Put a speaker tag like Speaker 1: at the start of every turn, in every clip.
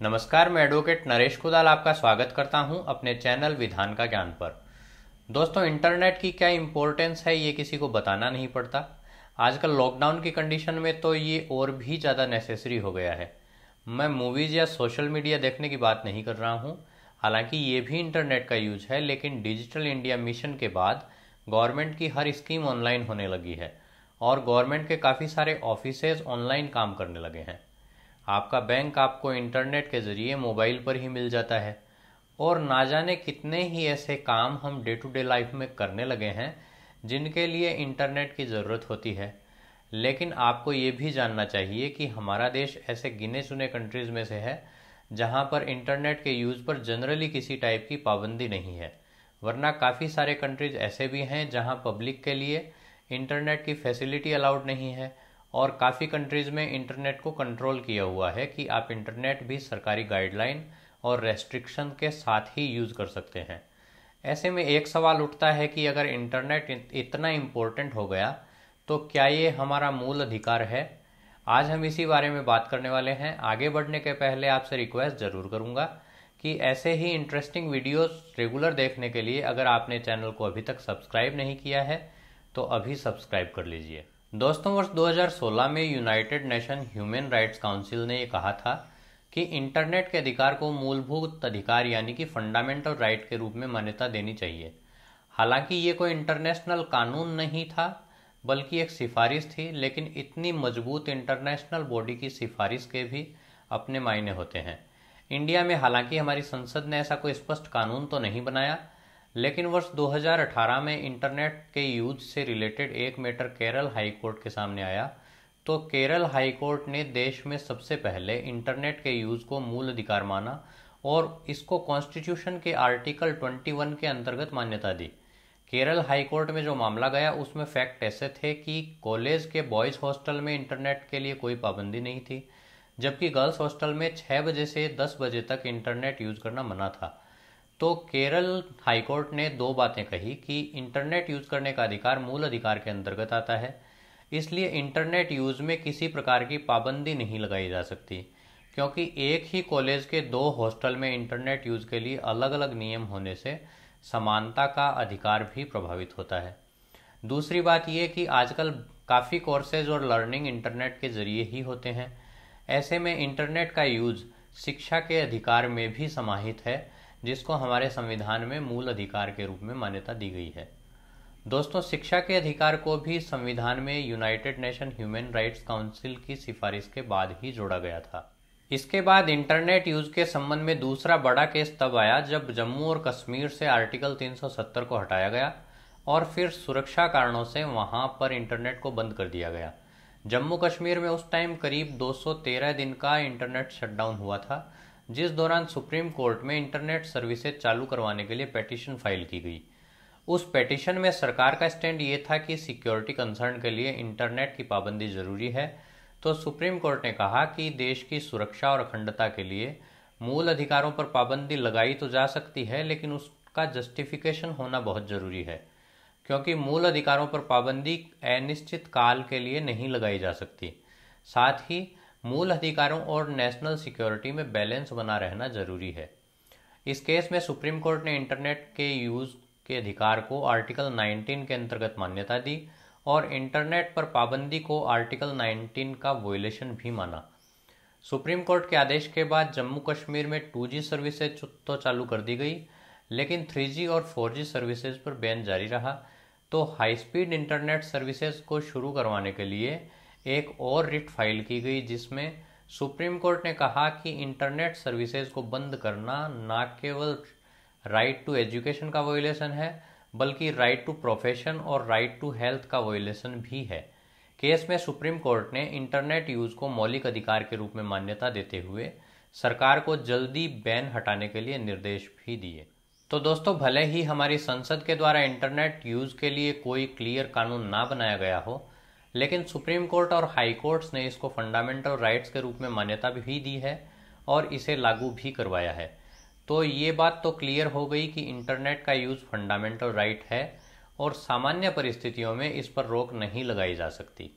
Speaker 1: नमस्कार, मैं एडवोकेट नरेश कुदाल आपका स्वागत करता हूँ अपने चैनल विधान का ज्ञान पर। दोस्तों इंटरनेट की क्या इम्पोर्टेंस है ये किसी को बताना नहीं पड़ता। आजकल लॉकडाउन की कंडीशन में तो ये और भी ज़्यादा नेसेसरी हो गया है। मैं मूवीज़ या सोशल मीडिया देखने की बात नहीं कर रहा हूँ। हालाँकि ये भी इंटरनेट का यूज़ है, लेकिन डिजिटल इंडिया मिशन के बाद गवर्नमेंट की हर स्कीम ऑनलाइन होने लगी है और गवर्नमेंट के काफ़ी सारे ऑफ़िस ऑनलाइन काम करने लगे हैं। आपका बैंक आपको इंटरनेट के ज़रिए मोबाइल पर ही मिल जाता है। और ना जाने कितने ही ऐसे काम हम डे टू डे लाइफ में करने लगे हैं, जिनके लिए इंटरनेट की ज़रूरत होती है। लेकिन आपको ये भी जानना चाहिए कि हमारा देश ऐसे गिने चुने कंट्रीज़ में से है, जहाँ पर इंटरनेट के यूज़ पर जनरली किसी टाइप की पाबंदी नहीं है। वरना काफ़ी सारे कंट्रीज़ ऐसे भी हैं, जहाँ पब्लिक के लिए इंटरनेट की फैसिलिटी अलाउड नहीं है और काफ़ी कंट्रीज़ में इंटरनेट को कंट्रोल किया हुआ है कि आप इंटरनेट भी सरकारी गाइडलाइन और रेस्ट्रिक्शन के साथ ही यूज़ कर सकते हैं। ऐसे में एक सवाल उठता है कि अगर इंटरनेट इतना इम्पोर्टेंट हो गया तो क्या ये हमारा मूल अधिकार है? आज हम इसी बारे में बात करने वाले हैं। आगे बढ़ने के पहले आपसे रिक्वेस्ट ज़रूर करूँगा कि ऐसे ही इंटरेस्टिंग वीडियोस रेगुलर देखने के लिए अगर आपने चैनल को अभी तक सब्सक्राइब नहीं किया है तो अभी सब्सक्राइब कर लीजिए। दोस्तों, वर्ष 2016 में United Nation Human Rights Council ने यह कहा था कि इंटरनेट के अधिकार को मूलभूत अधिकार यानी कि फंडामेंटल राइट के रूप में मान्यता देनी चाहिए। हालाँकि ये कोई इंटरनेशनल कानून नहीं था, बल्कि एक सिफारिश थी, लेकिन इतनी मज़बूत इंटरनेशनल बॉडी की सिफारिश के भी अपने मायने होते हैं। इंडिया में हालाँकि हमारी संसद ने ऐसा कोई स्पष्ट कानून तो नहीं बनाया लेकिन वर्ष 2018 में इंटरनेट के यूज़ से रिलेटेड एक मैटर केरल हाई कोर्ट के सामने आया। तो केरल हाई कोर्ट ने देश में सबसे पहले इंटरनेट के यूज़ को मूल अधिकार माना और इसको कॉन्स्टिट्यूशन के आर्टिकल 21 के अंतर्गत मान्यता दी। केरल हाई कोर्ट में जो मामला गया, उसमें फैक्ट ऐसे थे कि कॉलेज के बॉयज़ हॉस्टल में इंटरनेट के लिए कोई पाबंदी नहीं थी, जबकि गर्ल्स हॉस्टल में छः बजे से दस बजे तक इंटरनेट यूज़ करना मना था। तो केरल हाईकोर्ट ने दो बातें कही कि इंटरनेट यूज़ करने का अधिकार मूल अधिकार के अंतर्गत आता है। इसलिए इंटरनेट यूज़ में किसी प्रकार की पाबंदी नहीं लगाई जा सकती, क्योंकि एक ही कॉलेज के दो हॉस्टल में इंटरनेट यूज़ के लिए अलग अलग नियम होने से समानता का अधिकार भी प्रभावित होता है। दूसरी बात यह कि आजकल काफ़ी कोर्सेज और लर्निंग इंटरनेट के ज़रिए ही होते हैं। ऐसे में इंटरनेट का यूज़ शिक्षा के अधिकार में भी समाहित है जिसको हमारे संविधान में मूल अधिकार के रूप में मान्यता दी गई है। दोस्तों, शिक्षा के अधिकार को भी संविधान में United Nation Human Rights Council की सिफारिश के बाद ही जोड़ा गया था। इसके बाद इंटरनेट यूज़ के संबंध में दूसरा बड़ा केस तब आया जब जम्मू और कश्मीर से आर्टिकल 370 को हटाया गया और फिर सुरक्षा कारणों से वहाँ पर इंटरनेट को बंद कर दिया गया। जम्मू कश्मीर में उस टाइम करीब 213 दिन का इंटरनेट शटडाउन हुआ था। जिस दौरान सुप्रीम कोर्ट में इंटरनेट सर्विसेज़ चालू करवाने के लिए पेटिशन फ़ाइल की गई। उस पेटिशन में सरकार का स्टैंड ये था कि सिक्योरिटी कंसर्न के लिए इंटरनेट की पाबंदी ज़रूरी है। तो सुप्रीम कोर्ट ने कहा कि देश की सुरक्षा और अखंडता के लिए मूल अधिकारों पर पाबंदी लगाई तो जा सकती है, लेकिन उसका जस्टिफिकेशन होना बहुत ज़रूरी है, क्योंकि मूल अधिकारों पर पाबंदी अनिश्चित काल के लिए नहीं लगाई जा सकती। साथ ही मूल अधिकारों और नेशनल सिक्योरिटी में बैलेंस बना रहना ज़रूरी है। इस केस में सुप्रीम कोर्ट ने इंटरनेट के यूज़ के अधिकार को आर्टिकल 19 के अंतर्गत मान्यता दी और इंटरनेट पर पाबंदी को आर्टिकल 19 का वोलेशन भी माना। सुप्रीम कोर्ट के आदेश के बाद जम्मू कश्मीर में 2G सर्विसेज़ तो चालू कर दी गई, लेकिन 3G और 4G सर्विसेज़ पर बैन जारी रहा। तो हाई स्पीड इंटरनेट सर्विसेज़ को शुरू करवाने के लिए एक और रिट फ़ाइल की गई जिसमें सुप्रीम कोर्ट ने कहा कि इंटरनेट सर्विसेज़ को बंद करना न केवल राइट टू एजुकेशन का वोलेशन है, बल्कि राइट टू प्रोफेशन और राइट टू हेल्थ का वोलेशन भी है। केस में सुप्रीम कोर्ट ने इंटरनेट यूज़ को मौलिक अधिकार के रूप में मान्यता देते हुए सरकार को जल्दी बैन हटाने के लिए निर्देश भी दिए। तो दोस्तों, भले ही हमारी संसद के द्वारा इंटरनेट यूज़ के लिए कोई क्लियर कानून ना बनाया गया हो लेकिन सुप्रीम कोर्ट और हाई कोर्ट्स ने इसको फंडामेंटल राइट्स के रूप में मान्यता भी दी है और इसे लागू भी करवाया है। तो ये बात तो क्लियर हो गई कि इंटरनेट का यूज़ फंडामेंटल राइट है और सामान्य परिस्थितियों में इस पर रोक नहीं लगाई जा सकती।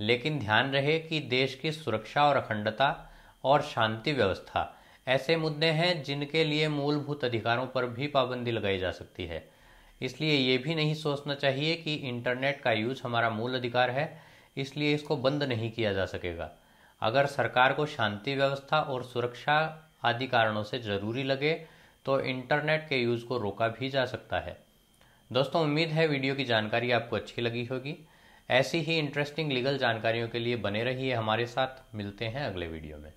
Speaker 1: लेकिन ध्यान रहे कि देश की सुरक्षा और अखंडता और शांति व्यवस्था ऐसे मुद्दे हैं जिनके लिए मूलभूत अधिकारों पर भी पाबंदी लगाई जा सकती है। इसलिए ये भी नहीं सोचना चाहिए कि इंटरनेट का यूज़ हमारा मूल अधिकार है, इसलिए इसको बंद नहीं किया जा सकेगा। अगर सरकार को शांति व्यवस्था और सुरक्षा आदि कारणों से ज़रूरी लगे तो इंटरनेट के यूज़ को रोका भी जा सकता है। दोस्तों, उम्मीद है वीडियो की जानकारी आपको अच्छी लगी होगी। ऐसी ही इंटरेस्टिंग लीगल जानकारियों के लिए बने रहिए हमारे साथ। मिलते हैं अगले वीडियो में।